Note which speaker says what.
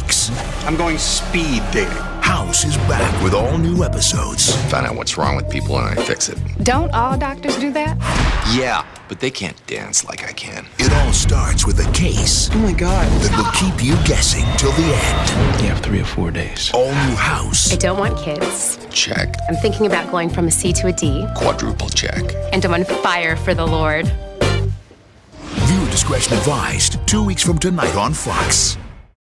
Speaker 1: weeks.
Speaker 2: I'm going speed dating.
Speaker 1: House is back with all new episodes.
Speaker 3: Find out what's wrong with people and I fix it.
Speaker 4: Don't all doctors do that?
Speaker 3: Yeah, but they can't dance like I can.
Speaker 1: It all starts with a case
Speaker 2: Oh my god.
Speaker 1: that will keep you guessing till the end.
Speaker 2: You have three or four days.
Speaker 1: All new House.
Speaker 5: I don't want kids.
Speaker 3: Check.
Speaker 5: I'm thinking about going from a C to a D,
Speaker 3: Quadruple check.
Speaker 5: and I'm on fire for the Lord.
Speaker 1: Viewer discretion advised. Two weeks from tonight on Fox.